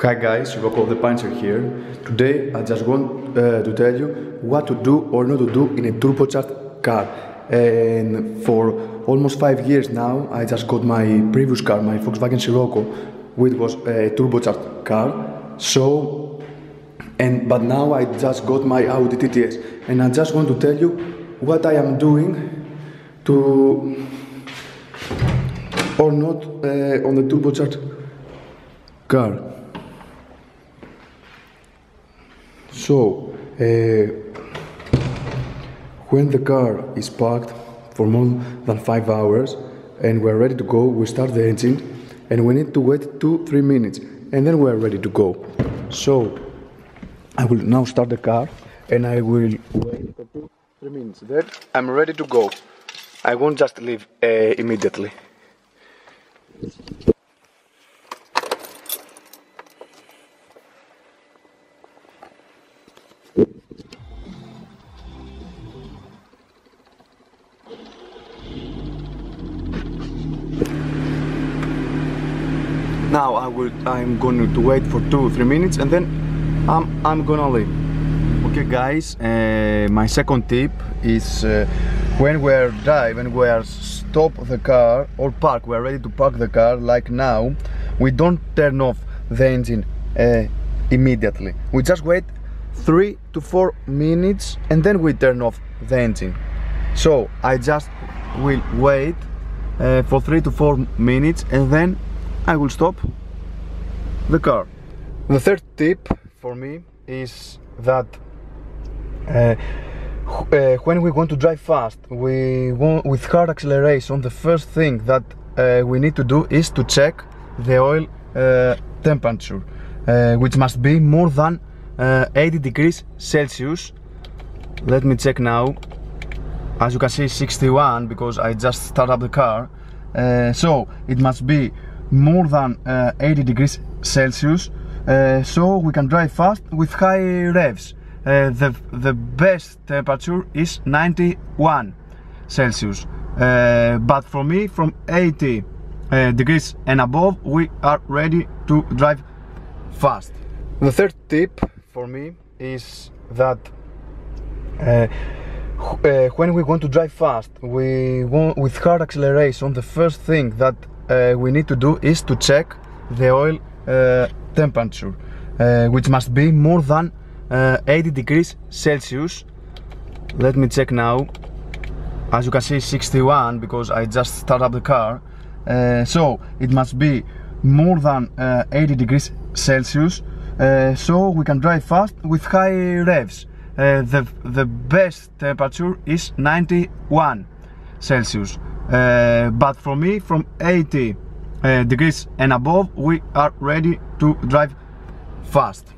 Hi guys, Rocco the Punisher here. Today I just want uh, to tell you what to do or not to do in a turbocharged car. And for almost five years now, I just got my previous car, my Volkswagen Scirocco, which was a turbocharged car. So, and but now I just got my Audi TTS, and I just want to tell you what I am doing to or not uh, on the turbocharged car. So, uh, when the car is parked for more than five hours and we're ready to go, we start the engine and we need to wait two, three minutes and then we're ready to go. So, I will now start the car and I will wait for two, three minutes. Then I'm ready to go. I won't just leave uh, immediately. Now I will. I'm going to wait for two, three minutes, and then I'm I'm gonna leave. Okay, guys. Uh, my second tip is uh, when we're driving, we're stop the car or park. We're ready to park the car. Like now, we don't turn off the engine uh, immediately. We just wait three to four minutes, and then we turn off the engine. So I just will wait uh, for three to four minutes, and then I will stop the car. The third tip for me is that uh, uh, when we want to drive fast, we want with hard acceleration. The first thing that uh, we need to do is to check the oil uh, temperature, uh, which must be more than uh, 80 degrees Celsius. Let me check now. As you can see, 61 because I just start up the car. so it must be more than uh, 80 degrees Celsius uh, so we can drive fast with high revs uh, the, the best temperature is 91 Celsius uh, but for me from 80 uh, degrees and above we are ready to drive fast the third tip for me is that uh, when we want to drive fast we want with hard acceleration the first thing that uh, we need to do is to check the oil uh, temperature uh, which must be more than 80 degrees Celsius. Let me check now. As you can see 61 because I just start up the car. Uh, so it must be more than uh, 80 degrees Celsius uh, so we can drive fast with high revs. The, the best temperature is 91 Celsius. Uh, but for me from 80 uh, degrees and above we are ready to drive fast